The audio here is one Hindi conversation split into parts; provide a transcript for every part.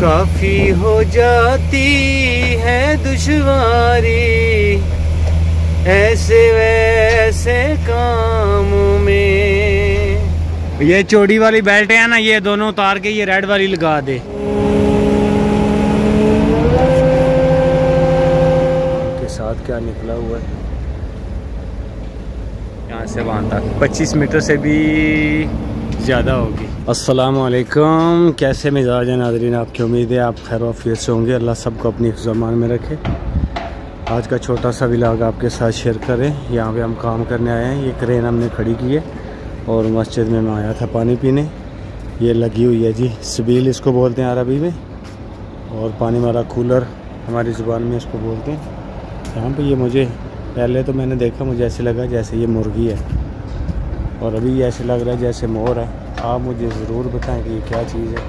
काफ़ी हो जाती है दुश्वारी। ऐसे वैसे कामों में। ये चौड़ी वाली बेल्ट है ना ये दोनों उतार के ये रेड वाली लगा दे। के साथ क्या निकला हुआ है? यहाँ से वहाँ तक। 25 मीटर से भी ज़्यादा होगी। असलकम कैसे मिजाज है नाजरीन? आपकी उम्मीद है आप खैर वाफियत से होंगे। अल्लाह सबको अपनी जमान में रखे। आज का छोटा सा विलाग आपके साथ शेयर करें। यहाँ पे हम काम करने आए हैं। ये क्रेन हमने खड़ी की है और मस्जिद में मैं आया था पानी पीने। ये लगी हुई है जी सबील इसको बोलते हैं अरबी में। और पानी वाला कूलर हमारी ज़ुबान में इसको बोलते हैं। यहाँ पे ये मुझे, पहले तो मैंने देखा, मुझे ऐसे लगा जैसे ये मुर्गी है। और अभी ऐसे लग रहा है जैसे मोर है। आप मुझे ज़रूर बताएँ कि ये क्या चीज़ है।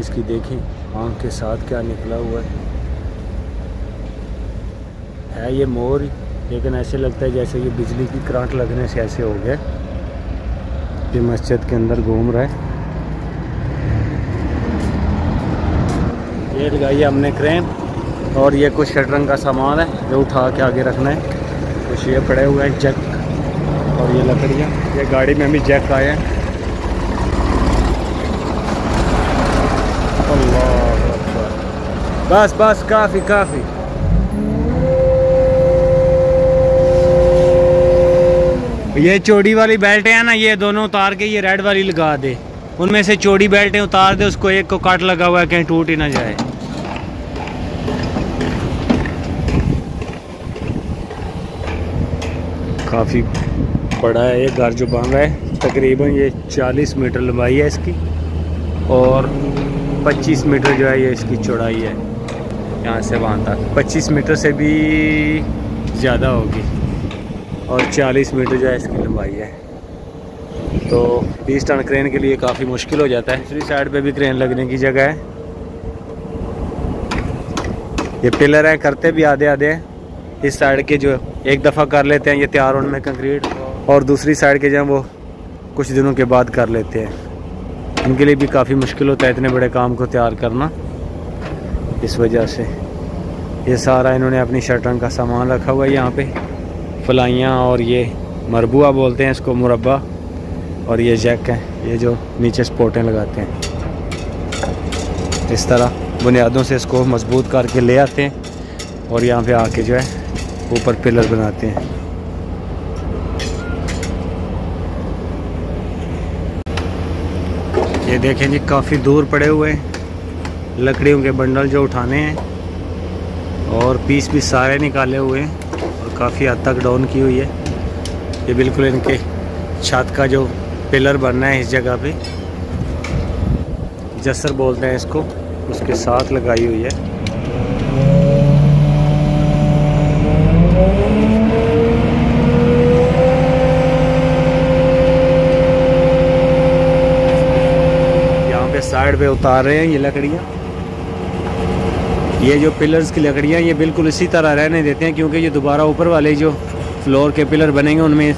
इसकी देखें, आँख के साथ क्या निकला हुआ है। है ये मोर, लेकिन ऐसे लगता है जैसे ये बिजली की करंट लगने से ऐसे हो गया। ये मस्जिद के अंदर घूम रहा है। ये लगाई हमने क्रेन, और ये कुछ शटरंग का सामान है जो उठा के आगे रखना है। कुछ ये पड़े हुए हैं जैक और ये लकड़ियाँ, ये गाड़ी में भी जैक आए हैं। बस बस, काफ़ी काफ़ी। ये चौड़ी वाली बेल्ट है ना, ये दोनों उतार के ये रेड वाली लगा दे। उनमें से चौड़ी बेल्टें उतार दे, उसको एक को काट लगा हुआ है, कहीं टूट ही ना जाए। काफ़ी बड़ा है, ये घर जो रहा है। तकरीबन ये 40 मीटर लंबाई है इसकी और 25 मीटर जो है ये इसकी चौड़ाई है। यहाँ से वहाँ तक। 25 मीटर से भी ज़्यादा होगी और 40 मीटर जो है इसकी लंबाई है। तो 20 टन क्रेन के लिए काफ़ी मुश्किल हो जाता है। दूसरी साइड पे भी क्रेन लगने की जगह है। ये पिलर है, करते भी आधे आधे इस साइड के जो एक दफ़ा कर लेते हैं, ये तैयार होने में कंक्रीट। और दूसरी साइड के जो वो कुछ दिनों के बाद कर लेते हैं। उनके लिए भी काफ़ी मुश्किल होता है इतने बड़े काम को तैयार करना। इस वजह से ये सारा इन्होंने अपनी शटरंग का सामान रखा हुआ है यहाँ पे। फलाइयाँ और ये मरबुआ बोलते हैं इसको मुरबा और ये जैक है, ये जो नीचे स्पोर्टें लगाते हैं। इस तरह बुनियादों से इसको मज़बूत करके ले आते हैं और यहाँ पे आके जो है ऊपर पिलर बनाते हैं। ये देखें जी, काफ़ी दूर पड़े हुए हैं। लकड़ियों के बंडल जो उठाने हैं और पीस भी सारे निकाले हुए हैं और काफ़ी हद तक डाउन की हुई है। ये बिल्कुल इनके छत का जो पिलर बनना है इस जगह पे, जसर बोलते हैं इसको, उसके साथ लगाई हुई है। साइड पे उतार रहे हैं ये लकड़ियाँ। ये जो पिलर्स की लकड़ियाँ ये बिल्कुल इसी तरह रहने देते हैं क्योंकि ये दोबारा ऊपर वाले जो फ्लोर के पिलर बनेंगे, उनमें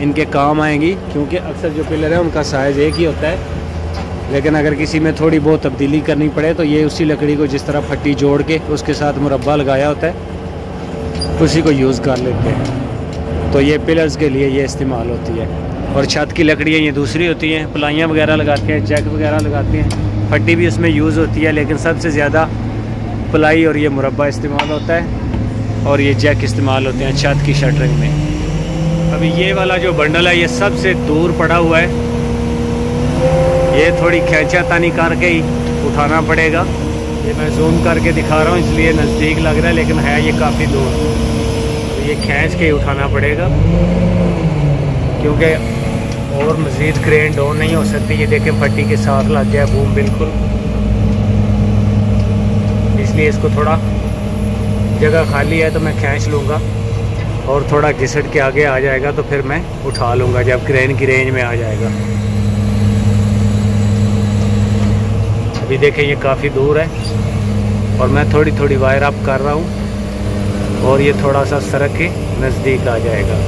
इनके काम आएँगी क्योंकि अक्सर जो पिलर है, उनका साइज़ एक ही होता है। लेकिन अगर किसी में थोड़ी बहुत तब्दीली करनी पड़े तो ये उसी लकड़ी को जिस तरह फट्टी जोड़ के उसके साथ मुरबा लगाया होता है, उसी को यूज़ कर लेते हैं। तो ये पिलर्स के लिए ये इस्तेमाल होती है। और छत की लकड़ियाँ ये दूसरी होती हैं, पलाइयाँ वगैरह लगाते हैं जैक वगैरह लगाते हैं। फट्टी भी उसमें यूज़ होती है, लेकिन सबसे ज़्यादा पलाई और ये मुरबा इस्तेमाल होता है और ये जैक इस्तेमाल होते हैं छत की शटरिंग में। अभी ये वाला जो बंडल है, ये सबसे दूर पड़ा हुआ है। ये थोड़ी खेचा तानी करके ही उठाना पड़ेगा। ये मैं जूम करके दिखा रहा हूँ, इसलिए नज़दीक लग रहा है, लेकिन है ये काफ़ी दूर। तो ये खींच के ही उठाना पड़ेगा, क्योंकि और मज़ीद क्रेन डाउन नहीं हो सकती, ये देखें पट्टी के साथ लग गया बूम बिल्कुल। इसलिए इसको थोड़ा जगह खाली है तो मैं खींच लूँगा और थोड़ा घिसट के आगे आ जाएगा तो फिर मैं उठा लूँगा जब क्रेन की रेंज में आ जाएगा। अभी देखें ये काफ़ी दूर है और मैं थोड़ी थोड़ी वायर अप कर रहा हूँ और ये थोड़ा सा सड़क के नज़दीक आ जाएगा।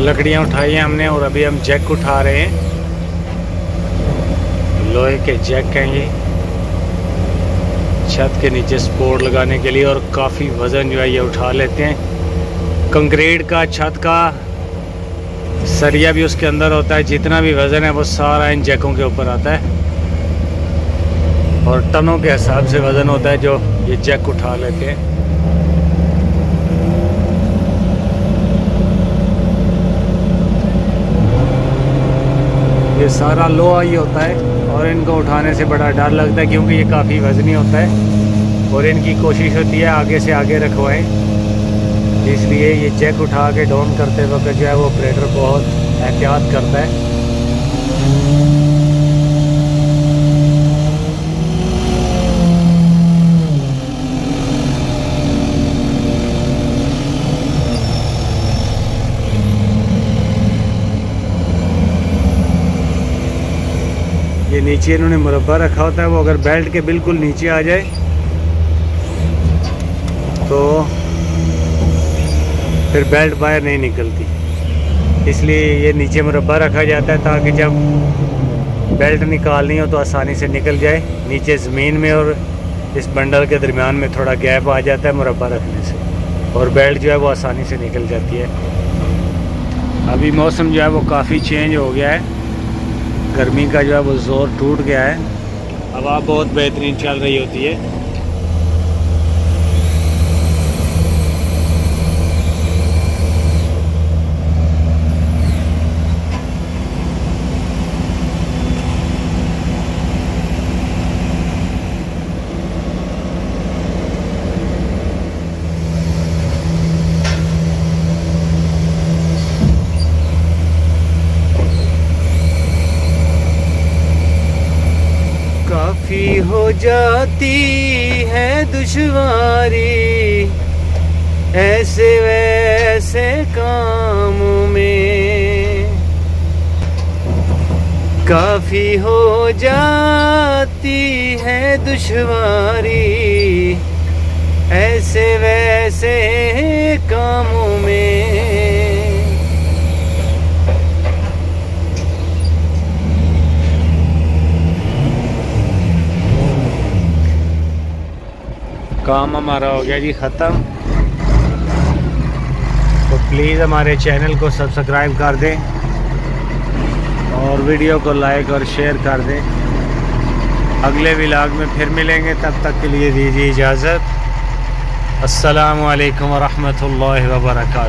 लकड़ियाँ उठाई हैं हमने और अभी हम जैक उठा रहे हैं। लोहे के जैक हैं ये। छत के नीचे स्पोर्ट लगाने के लिए और काफ़ी वज़न जो है ये उठा लेते हैं। कंक्रीट का, छत का सरिया भी उसके अंदर होता है। जितना भी वज़न है वो सारा इन जैकों के ऊपर आता है। और टनों के हिसाब से वज़न होता है जो ये जैक उठा लेते हैं। ये सारा लोहा ही होता है और इनको उठाने से बड़ा डर लगता है क्योंकि ये काफ़ी वज़नी होता है और इनकी कोशिश होती है आगे से आगे रखवाएँ। इसलिए ये चेक उठा के डाउन करते वक्त जो है वो ऑपरेटर बहुत एहतियात करता है। ये नीचे इन्होंने मुरबा रखा होता है, वो अगर बेल्ट के बिल्कुल नीचे आ जाए तो फिर बेल्ट बाहर नहीं निकलती। इसलिए ये नीचे मुरबा रखा जाता है ताकि जब बेल्ट निकालनी हो तो आसानी से निकल जाए। नीचे ज़मीन में और इस बंडल के दरमियान में थोड़ा गैप आ जाता है मुरबा रखने से। और बेल्ट जो है वो आसानी से निकल जाती है। अभी मौसम जो है वो काफ़ी चेंज हो गया है। गर्मी का जो है वो ज़ोर टूट गया है। हवा बहुत बेहतरीन चल रही होती है। काफ़ी हो जाती है दुश्वारी। ऐसे वैसे कामों में काफ़ी हो जाती है दुश्वारी। ऐसे वैसे कामों में काम हमारा हो गया जी ख़त्म। तो प्लीज़ हमारे चैनल को सब्सक्राइब कर दें और वीडियो को लाइक और शेयर कर दें। अगले विलाग में फिर मिलेंगे, तब तक के लिए दीजिए इजाज़त। असलकम वरहमल वर्का